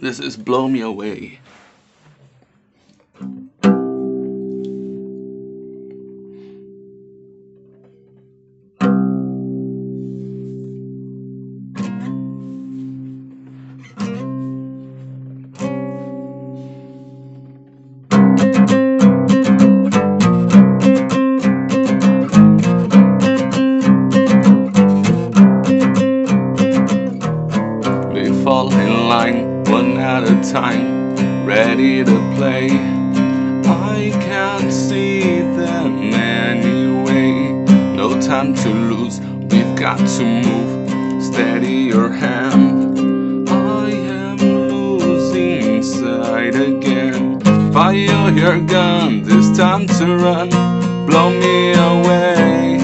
This is Blow Me Away. Fall in line one at a time, ready to play. I can't see them anyway. No time to lose, we've got to move. Steady your hand. I am losing sight again. Fire your gun, this time to run. Blow me away.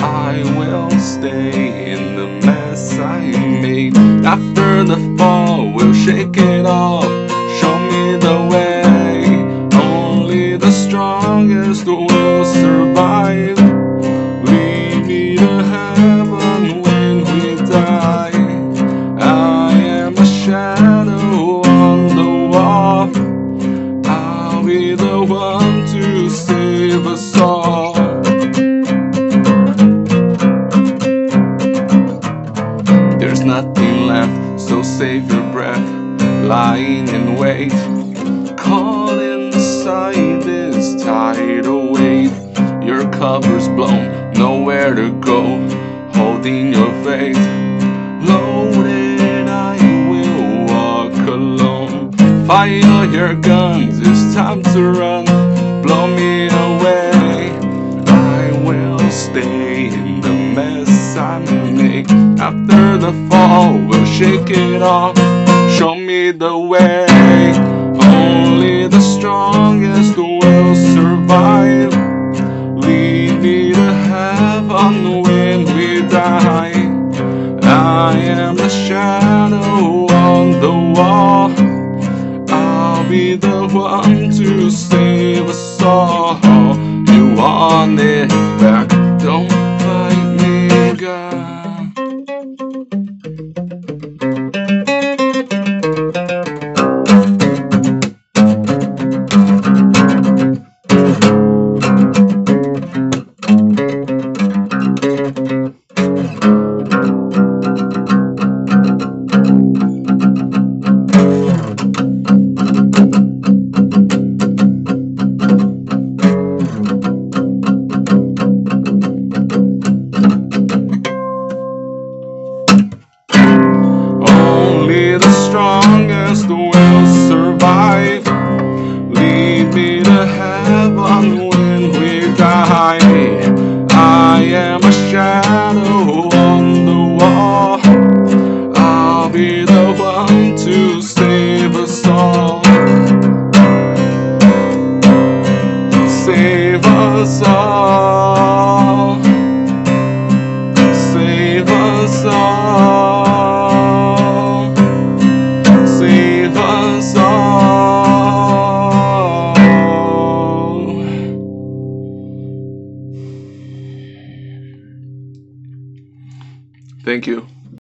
I will stay in the mess I made. After the fall, shake it off. Show me the way. Only the strongest will survive. Lead me to heaven when we die. I am a shadow on the wall. I'll be the one to save us all. There's nothing left, so save your breath. Lying in wait, caught inside this tidal wave. Your cover's blown, nowhere to go. Holding your faith, loaded, I will walk alone. Fire your guns, it's time to run. Blow me away. I will stay in the mess I make. After the fall, we'll shake it off. Show me the way. Only the strongest will survive. Lead me to heaven when we die. I am the shadow on the wall. I'll be the one to save us all. You want it die. I am a shadow